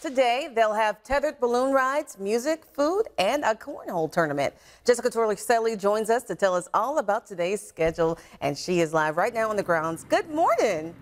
Today, they'll have tethered balloon rides, music, food, and a cornhole tournament. Jessica Torlicelli joins us to tell us all about today's schedule, and she is live right now on the grounds. Good morning.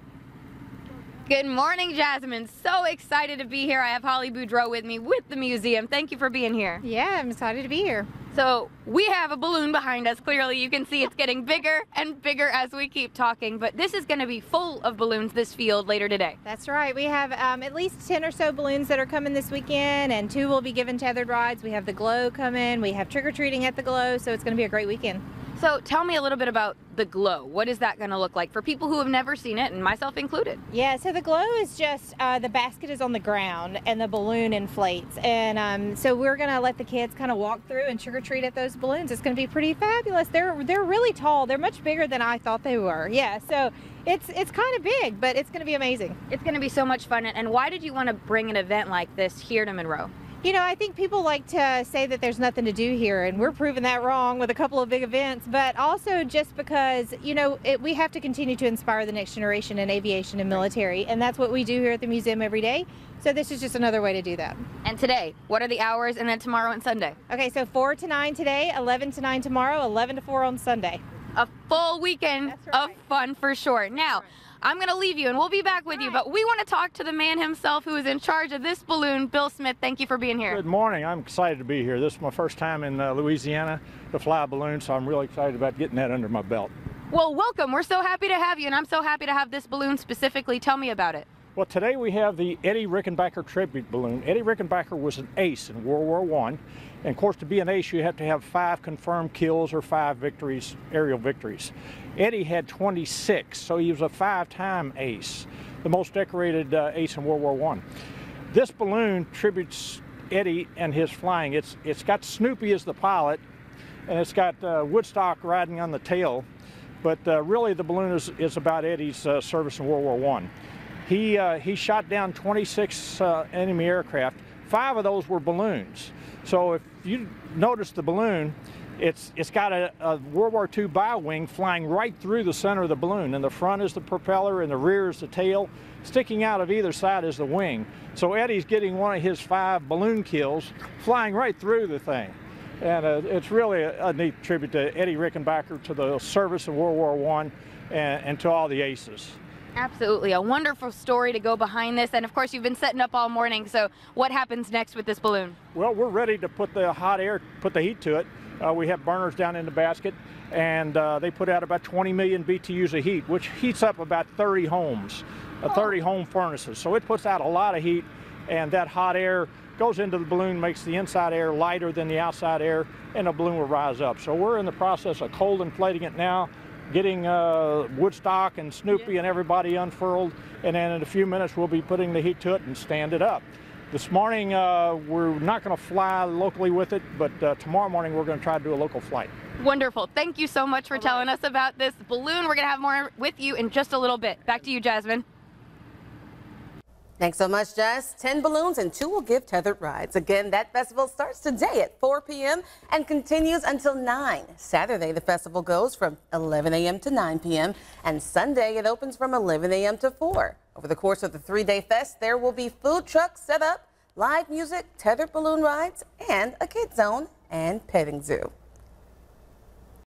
Good morning, Jasmine. So excited to be here. I have Holly Boudreau with me with the museum. Thank you for being here. Yeah, I'm excited to be here. So we have a balloon behind us. Clearly, you can see it's getting bigger and bigger as we keep talking. But this is going to be full of balloons, this field, later today. That's right. We have um, at least 10 or so balloons that are coming this weekend, and two will be given tethered rides. We have the Glow coming. We have trick-or-treating at the Glow, so it's going to be a great weekend. So tell me a little bit about the glow. What is that going to look like for people who have never seen it, and myself included? Yeah, so the glow is just uh, the basket is on the ground and the balloon inflates. And um, so we're going to let the kids kind of walk through and trick or treat at those balloons. It's going to be pretty fabulous. They're they're really tall. They're much bigger than I thought they were. Yeah, so it's it's kind of big, but it's going to be amazing. It's going to be so much fun. And why did you want to bring an event like this here to Monroe? You know, I think people like to say that there's nothing to do here, and we're proving that wrong with a couple of big events, but also just because, you know, it, we have to continue to inspire the next generation in aviation and military, and that's what we do here at the museum every day. So this is just another way to do that. And today, what are the hours, and then tomorrow and Sunday? Okay, so 4 to 9 today, 11 to 9 tomorrow, 11 to 4 on Sunday. A full weekend right. of fun for sure. Now, I'm going to leave you and we'll be back with you, but we want to talk to the man himself who is in charge of this balloon, Bill Smith. Thank you for being here. Good morning. I'm excited to be here. This is my first time in uh, Louisiana to fly a balloon, so I'm really excited about getting that under my belt. Well, welcome. We're so happy to have you, and I'm so happy to have this balloon specifically. Tell me about it. Well, today we have the Eddie Rickenbacker tribute balloon. Eddie Rickenbacker was an ace in World War I. And of course, to be an ace, you have to have five confirmed kills or five victories, aerial victories. Eddie had 26, so he was a five-time ace, the most decorated uh, ace in World War I. This balloon tributes Eddie and his flying. It's, it's got Snoopy as the pilot, and it's got uh, Woodstock riding on the tail. But uh, really, the balloon is, is about Eddie's uh, service in World War I. He, uh, he shot down 26 uh, enemy aircraft. Five of those were balloons. So if you notice the balloon, it's, it's got a, a World War II bow wing flying right through the center of the balloon. And the front is the propeller and the rear is the tail. Sticking out of either side is the wing. So Eddie's getting one of his five balloon kills flying right through the thing. And uh, it's really a, a, neat tribute to Eddie Rickenbacker, to the service in World War I, and, and to all the aces. Absolutely, a wonderful story to go behind this. And of course, you've been setting up all morning. So what happens next with this balloon? Well, we're ready to put the hot air, put the heat to it. Uh, we have burners down in the basket, and uh, they put out about 20 million BTUs of heat, which heats up about 30 homes, uh, 30 home furnaces. So it puts out a lot of heat, and that hot air goes into the balloon, makes the inside air lighter than the outside air, and the balloon will rise up. So we're in the process of cold inflating it now getting uh, Woodstock and Snoopy and everybody unfurled, and then in a few minutes we'll be putting the heat to it and stand it up. This morning uh, we're not going to fly locally with it, but uh, tomorrow morning we're going to try to do a local flight. Wonderful. Thank you so much for All telling right. us about this balloon. We're going to have more with you in just a little bit. Back to you, Jasmine. Thanks so much, Jess. 10 balloons and two will give tethered rides. Again, that festival starts today at 4 p.m. and continues until 9. Saturday, the festival goes from 11 a.m. to 9 p.m. and Sunday it opens from 11 a.m. to 4. Over the course of the three-day fest, there will be food trucks set up, live music, tethered balloon rides, and a kid zone and petting zoo.